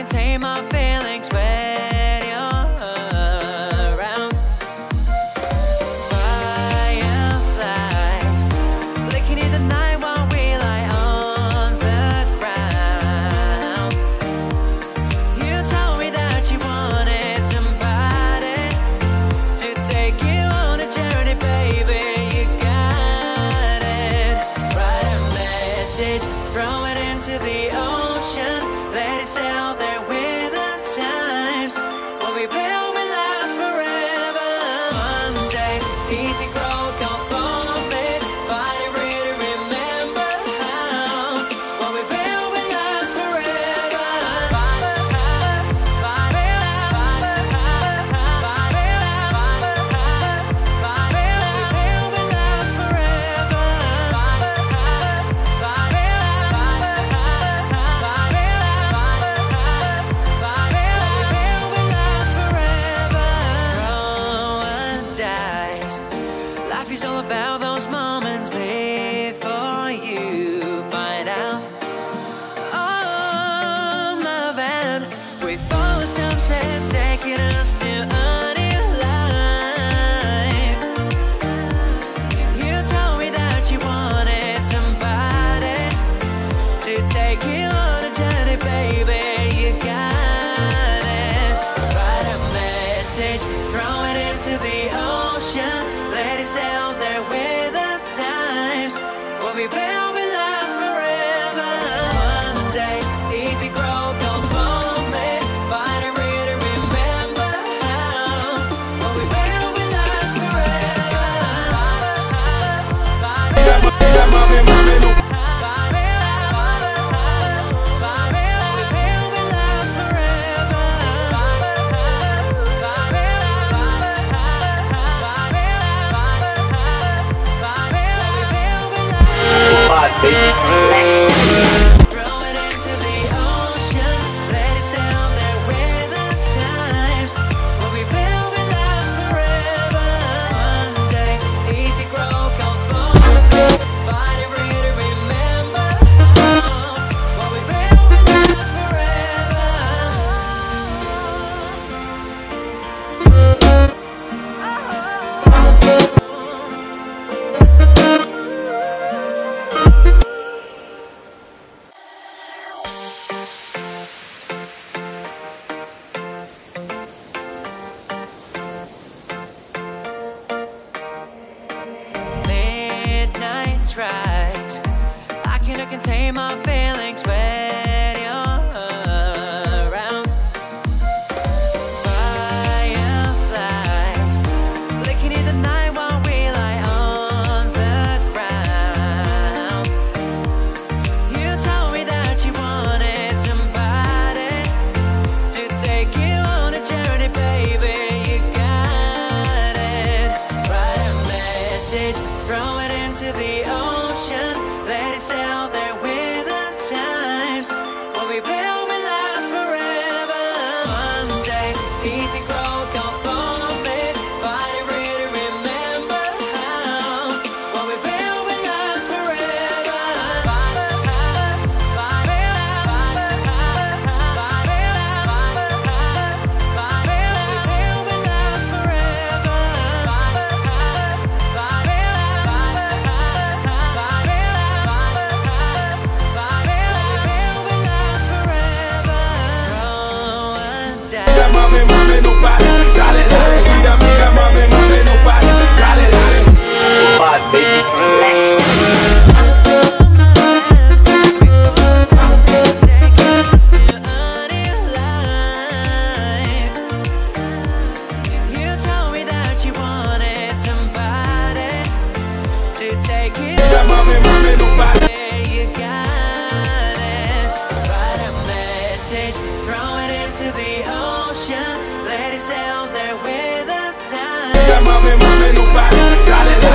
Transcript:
contain my feelings when you're around. Fireflies blinking in the night while we lie on the ground. You told me that you wanted somebody to take you on a journey, baby. You got it. Write a message, throw it into the ocean. Let it sail. Life is all about those moments before you find out. Oh, my bad. We fall sunsets, taking a Hey. tracks. I cannot contain my feelings, into the ocean. Let it sail there with the tide. Nobody got it.